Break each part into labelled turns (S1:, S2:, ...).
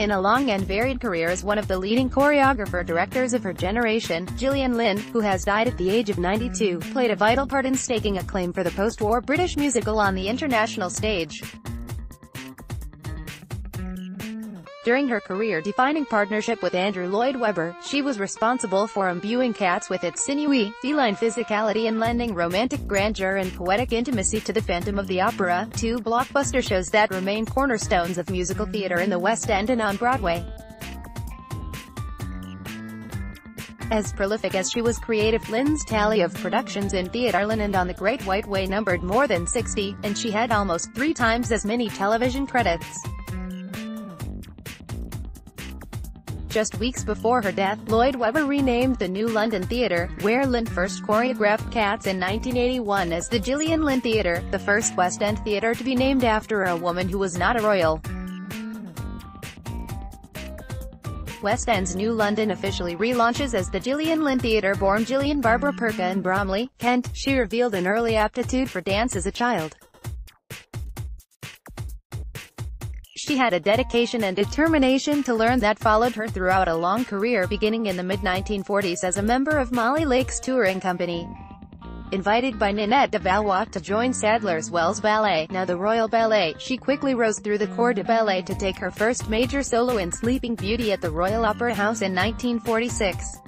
S1: In a long and varied career as one of the leading choreographer-directors of her generation, Gillian Lynne, who has died at the age of 92, played a vital part in staking a claim for the post-war British musical on the international stage. During her career-defining partnership with Andrew Lloyd Webber, she was responsible for imbuing Cats with its sinewy, feline physicality and lending romantic grandeur and poetic intimacy to the Phantom of the Opera, two blockbuster shows that remain cornerstones of musical theatre in the West End and on Broadway. As prolific as she was creative, Lynne's tally of productions in Theaterland and on the Great White Way numbered more than 60, and she had almost three times as many television credits. Just weeks before her death, Lloyd Webber renamed the New London Theatre, where Lynne first choreographed Cats in 1981 as the Gillian Lynne Theatre, the first West End theatre to be named after a woman who was not a royal. West End's New London officially relaunches as the Gillian Lynne Theatre born Gillian Barbara Pyrke in Bromley, Kent. She revealed an early aptitude for dance as a child. She had a dedication and determination to learn that followed her throughout a long career beginning in the mid-1940s as a member of Molly Lake's touring company. Invited by Ninette de Valois to join Sadler's Wells Ballet, now the Royal Ballet, she quickly rose through the corps de ballet to take her first major solo in Sleeping Beauty at the Royal Opera House in 1946.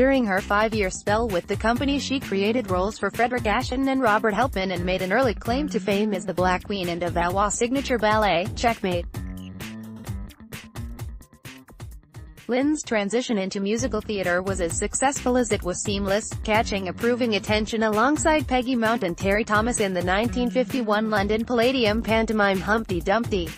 S1: During her five-year spell with the company she created roles for Frederick Ashton and Robert Helpmann and made an early claim to fame as the Black Queen in de Valois' signature ballet, Checkmate. Lynne's transition into musical theatre was as successful as it was seamless, catching approving attention alongside Peggy Mount and Terry Thomas in the 1951 London Palladium pantomime Humpty Dumpty.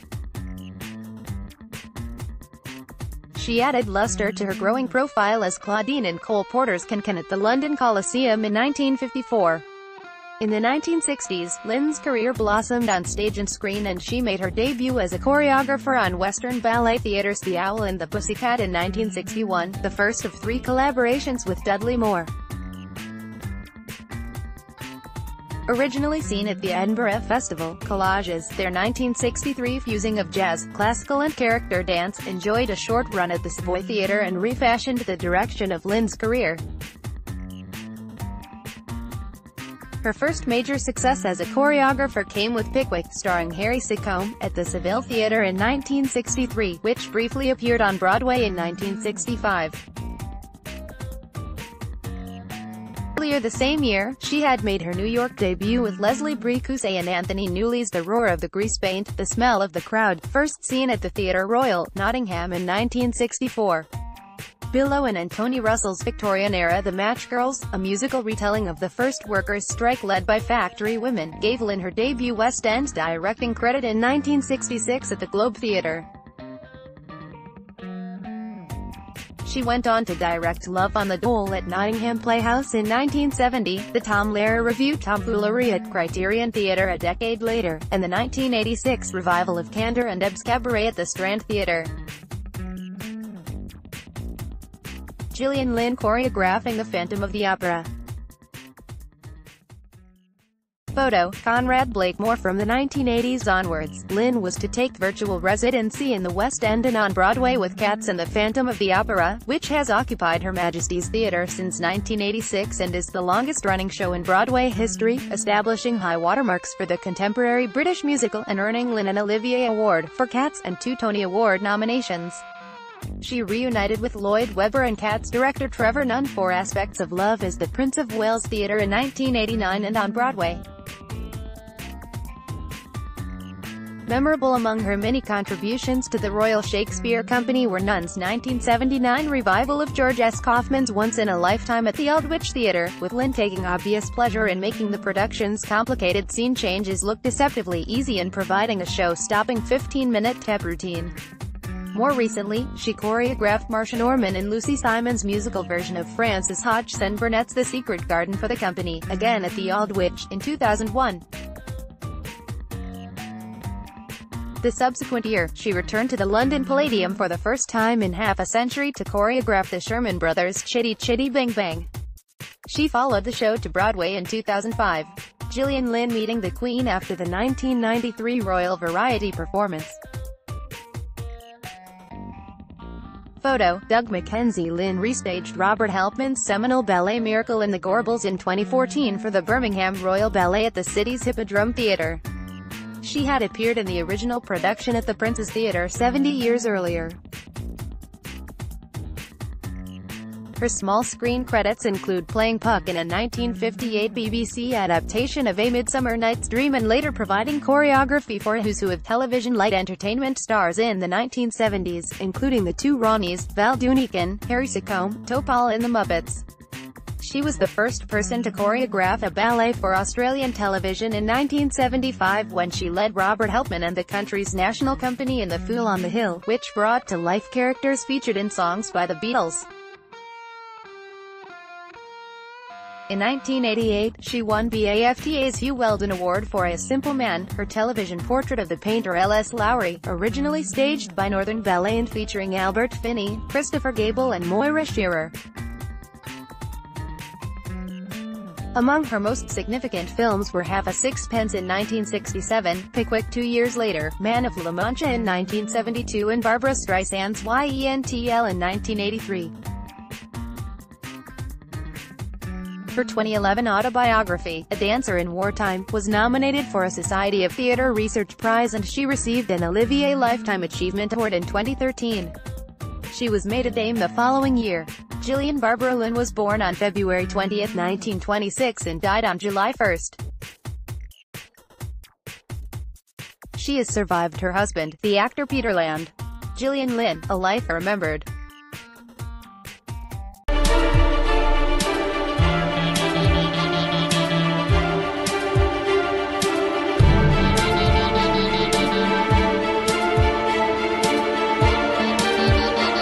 S1: She added luster to her growing profile as Claudine in Cole Porter's Can-Can at the London Coliseum in 1954. In the 1960s, Lynne's career blossomed on stage and screen and she made her debut as a choreographer on Western Ballet Theatre's The Owl and the Pussycat in 1961, the first of three collaborations with Dudley Moore. Originally seen at the Edinburgh Festival, Collages, their 1963 fusing of jazz, classical and character dance, enjoyed a short run at the Savoy Theatre and refashioned the direction of Lynne's career. Her first major success as a choreographer came with Pickwick, starring Harry Secombe, at the Saville Theatre in 1963, which briefly appeared on Broadway in 1965. Earlier the same year, she had made her New York debut with Leslie Bricusse and Anthony Newley's The Roar of the Grease Paint, The Smell of the Crowd, first seen at the Theatre Royal, Nottingham in 1964. Bill Owen and Tony Russell's Victorian era The Match Girls, a musical retelling of the first workers' strike led by factory women, gave Lynne her debut West End directing credit in 1966 at the Globe Theatre. She went on to direct Love on the Dole at Nottingham Playhouse in 1970, the Tom Lehrer Revue Tomfoolery at Criterion Theatre a decade later, and the 1986 revival of Kander and Ebb's Cabaret at the Strand Theatre. Gillian Lynne choreographing The Phantom of the Opera Photo, Conrad Blakemore From the 1980s onwards, Lynne was to take virtual residency in the West End and on Broadway with Cats and the Phantom of the Opera, which has occupied Her Majesty's Theatre since 1986 and is the longest-running show in Broadway history, establishing high watermarks for the contemporary British musical and earning Lynne an Olivier Award for Cats and two Tony Award nominations. She reunited with Lloyd Webber and Cats director Trevor Nunn for aspects of Love as the Prince of Wales Theatre in 1989 and on Broadway. Memorable among her many contributions to the Royal Shakespeare Company were Nunn's 1979 revival of George S. Kaufman's Once in a Lifetime at the Aldwych Theatre, with Lynne taking obvious pleasure in making the production's complicated scene changes look deceptively easy and providing a show-stopping 15-minute tap routine. More recently, she choreographed Marsha Norman in Lucy Simon's musical version of Frances Hodgson Burnett's The Secret Garden for the company, again at the Aldwych, in 2001. The subsequent year, she returned to the London Palladium for the first time in half a century to choreograph the Sherman Brothers' Chitty Chitty Bang Bang. She followed the show to Broadway in 2005. Gillian Lynne meeting the Queen after the 1993 Royal Variety performance. Photo, Doug Mackenzie Lynne restaged Robert Helpmann's seminal ballet Miracle in the Gorbals in 2014 for the Birmingham Royal Ballet at the city's Hippodrome Theatre. She had appeared in the original production at the Prince's Theatre 70 years earlier. Her small screen credits include playing Puck in a 1958 BBC adaptation of A Midsummer Night's Dream and later providing choreography for Who's Who of television light entertainment stars in the 1970s, including the two Ronnies, Val Doonican, Harry Secombe, Topol and the Muppets. She was the first person to choreograph a ballet for Australian television in 1975 when she led Robert Helpmann and the country's national company in The Fool on the Hill, which brought to life characters featured in songs by the Beatles. In 1988, she won BAFTA's Huw Wheldon Award for A Simple Man, her television portrait of the painter L.S. Lowry, originally staged by Northern Ballet and featuring Albert Finney, Christopher Gable and Moira Shearer. Among her most significant films were Half a Sixpence in 1967, Pickwick two years later, Man of La Mancha in 1972 and Barbara Streisand's YENTL in 1983. Her 2011 autobiography, A Dancer in Wartime, was nominated for a Society of Theatre Research Prize and she received an Olivier Lifetime Achievement Award in 2013. She was made a dame the following year. Gillian Barbara Lynne was born on February 20, 1926 and died on July 1. She has survived her husband, the actor Peter Land. Gillian Lynne, a life remembered.